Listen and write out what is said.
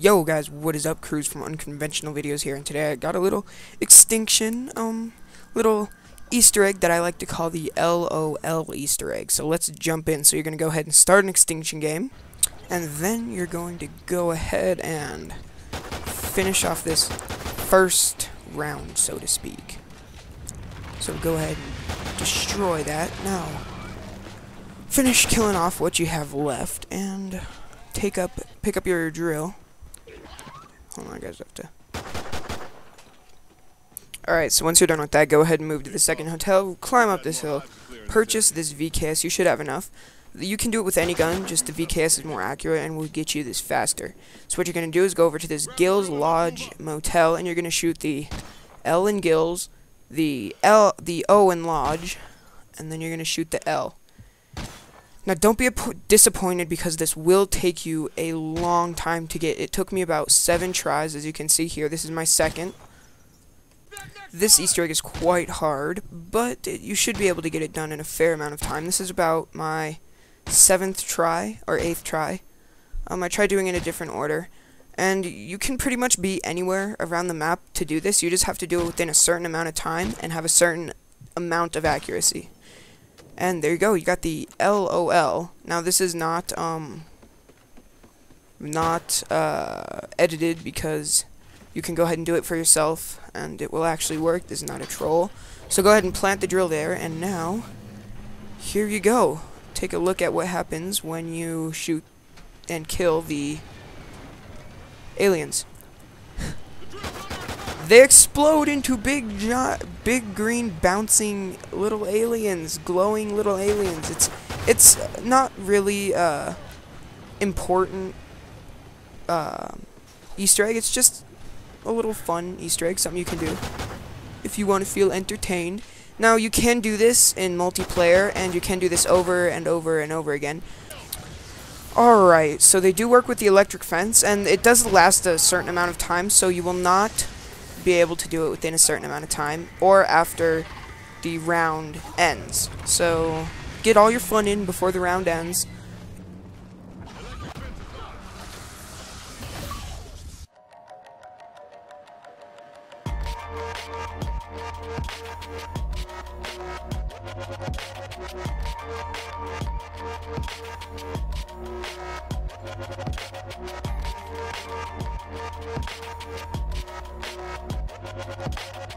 Yo guys, what is up? Cruz from Unconventional Videos here, and today I got a little extinction, um, little Easter egg that I like to call the LOL Easter egg. So let's jump in. So you're going to go ahead and start an extinction game, and then you're going to go ahead and finish off this first round, so to speak. So go ahead and destroy that. Now, finish killing off what you have left, and take up, pick up your drill. Hold on, guys, have to... Alright, so once you're done with that, go ahead and move to the second hotel, climb up this hill, purchase this VKS, you should have enough. You can do it with any gun, just the VKS is more accurate and will get you this faster. So what you're going to do is go over to this Gills Lodge Motel, and you're going to shoot the L in Gills, the L, the O in Lodge, and then you're going to shoot the L. Now, don't be disappointed because this will take you a long time to get. It took me about seven tries, as you can see here. This is my second. This Easter egg is quite hard, but it, you should be able to get it done in a fair amount of time. This is about my seventh try, or eighth try. Um, I tried doing it in a different order. And you can pretty much be anywhere around the map to do this. You just have to do it within a certain amount of time and have a certain amount of accuracy. And there you go, you got the LOL. Now this is not, um, not, uh, edited because you can go ahead and do it for yourself, and it will actually work. This is not a troll. So go ahead and plant the drill there, and now, here you go. Take a look at what happens when you shoot and kill the aliens. They explode into big, big green bouncing little aliens, glowing little aliens. It's, it's not really uh, important uh, Easter egg. It's just a little fun Easter egg, something you can do if you want to feel entertained. Now you can do this in multiplayer, and you can do this over and over and over again. Alright, so they do work with the electric fence, and it does last a certain amount of time, so you will not be able to do it within a certain amount of time or after the round ends. So get all your fun in before the round ends.